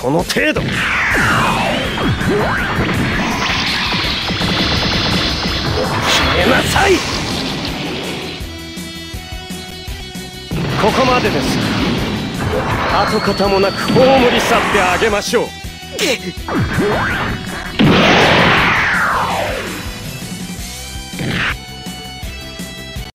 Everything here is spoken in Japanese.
この程度。決めなさい。ここまでです。跡形もなく葬り去ってあげましょう。